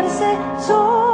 quedarse sola.